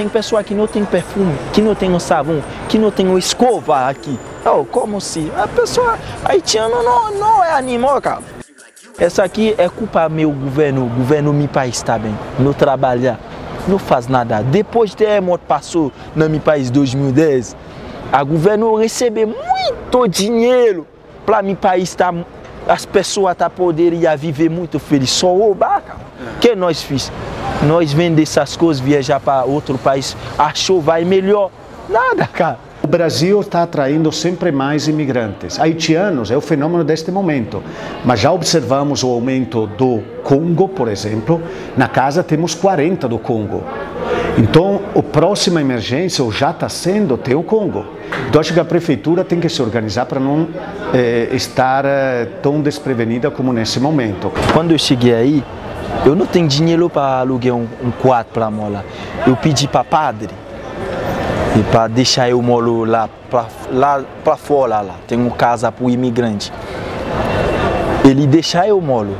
Tem pessoa que não tem perfume, que não tem sabão, que não tem escova aqui. Oh, como se a pessoa haitiana não, não é animal, cara. Essa aqui é culpa meu governo, o governo meu país está bem, não trabalha, não faz nada. Depois do terremoto passou no meu país 2010, a governo recebeu muito dinheiro para meu país estar tá, as pessoas tá poderiam viver muito felizes. Só. O que nós fizemos? Nós vender essas coisas, viajar para outro país, achou vai melhor. Nada, cara. O Brasil está atraindo sempre mais imigrantes. Haitianos é o fenômeno deste momento, mas já observamos o aumento do Congo, por exemplo. Na casa temos 40 do Congo. Então, a próxima emergência, ou já está sendo, ter o Congo. Então, acho que a prefeitura tem que se organizar para não eh, estar eh, tão desprevenida como nesse momento. Quando eu cheguei aí, eu não tenho dinheiro para alugar um, um quarto para morar. Eu pedi para padre e para deixar eu moro lá para lá para fora lá. Tem uma casa para o imigrante. Ele deixar eu moro.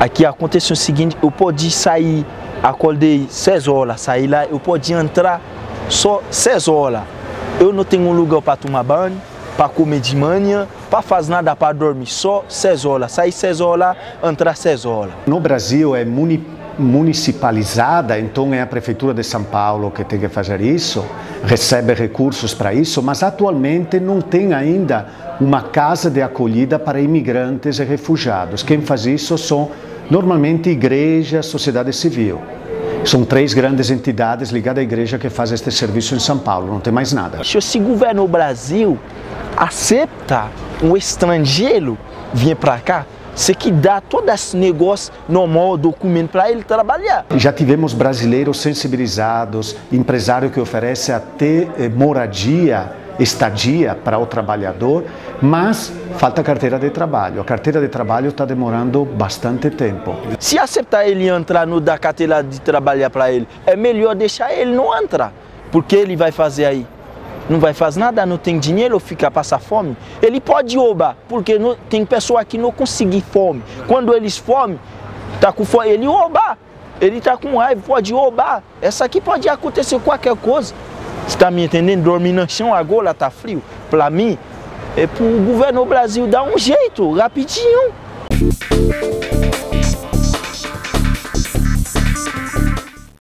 Aqui aconteceu o seguinte, eu podia sair, acordei 6 horas, sair lá, eu podia entrar só 6 horas. Eu não tenho um lugar para tomar banho, para comer de manhã, para fazer nada para dormir, só 6 horas. Sair 6 horas, entrar 6 horas. No Brasil é muni municipalizada, então é a Prefeitura de São Paulo que tem que fazer isso, recebe recursos para isso, mas atualmente não tem ainda uma casa de acolhida para imigrantes e refugiados. Quem faz isso são normalmente igrejas, sociedade civil. São três grandes entidades ligadas à igreja que fazem este serviço em São Paulo, não tem mais nada. Se governo o Brasil aceita um estrangeiro vir para cá, você que dá todo esse negócio normal, documento para ele trabalhar. Já tivemos brasileiros sensibilizados, empresário que oferece até eh, moradia, estadia para o trabalhador, mas falta carteira de trabalho. A carteira de trabalho está demorando bastante tempo. Se aceitar ele entrar no da carteira de trabalho para ele, é melhor deixar ele não entrar, porque ele vai fazer aí não vai fazer nada, não tem dinheiro, fica passar fome. Ele pode roubar, porque não, tem pessoa que não consegue fome. Quando eles fome, tá com fome, ele roubar. Ele tá com raiva, pode roubar. Essa aqui pode acontecer qualquer coisa. Sta mi entenden dominasyon a go la ta fli ou, pla mi. E pou gouven ou blazi ou da onje ito, rapidji ou.